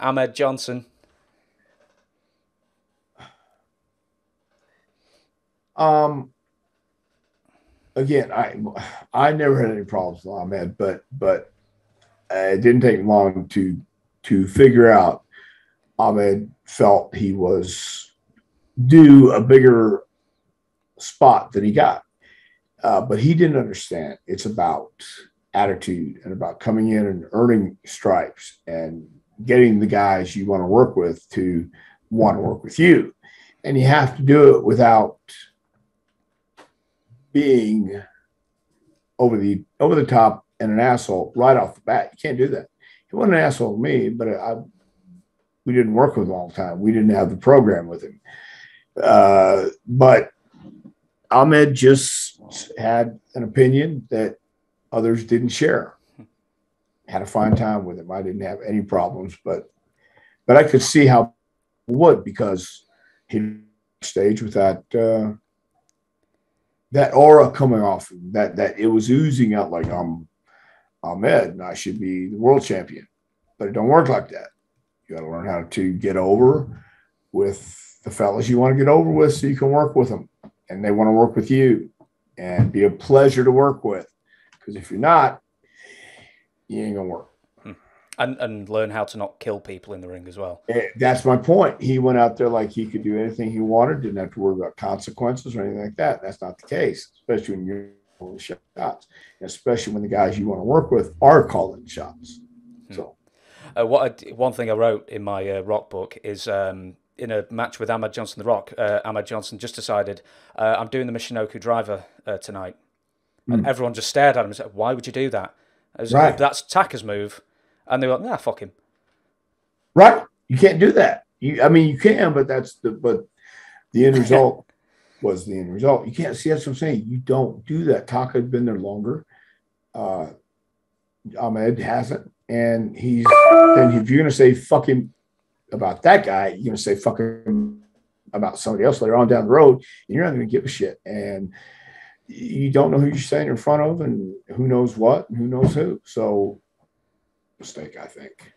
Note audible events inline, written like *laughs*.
Ahmed Johnson? Um, again, I I never had any problems with Ahmed, but but it didn't take long to to figure out Ahmed felt he was due a bigger spot than he got. Uh, but he didn't understand. It's about attitude and about coming in and earning stripes and getting the guys you want to work with to want to work with you. And you have to do it without being over the over the top and an asshole right off the bat. You can't do that. He wasn't an asshole to me, but I, we didn't work with him all the time. We didn't have the program with him. Uh, but Ahmed just had an opinion that others didn't share. Had a fine time with him. I didn't have any problems, but but I could see how would because he stage with that uh, that aura coming off him, that that it was oozing out like I'm Ahmed and I should be the world champion. But it don't work like that. You got to learn how to get over with the fellas you want to get over with so you can work with them and they want to work with you and be a pleasure to work with. Because if you're not, you ain't gonna work. And and learn how to not kill people in the ring as well. Eh, that's my point. He went out there like he could do anything he wanted, didn't have to worry about consequences or anything like that. That's not the case, especially when you're calling shots, especially when the guys you want to work with are calling shots. Hmm. So, uh, what I, one thing I wrote in my uh, rock book is um, in a match with Ahmed Johnson, The Rock, uh, Ahmed Johnson just decided, uh, I'm doing the Michinoku driver uh, tonight. Mm. And everyone just stared at him and said, Why would you do that? Was, right. That's Taka's move. And they were like, Nah, fuck him. Right. You can't do that. You, I mean, you can, but that's the, but the end *laughs* result was the end result. You can't see that's what I'm saying. You don't do that. Taka had been there longer. Uh, Ahmed hasn't. And he's, and if you're going to say fuck him about that guy, you're going to say fuck him about somebody else later on down the road, and you're not going to give a shit. And you don't know who you're standing in front of, and who knows what, and who knows who. So, mistake, I think.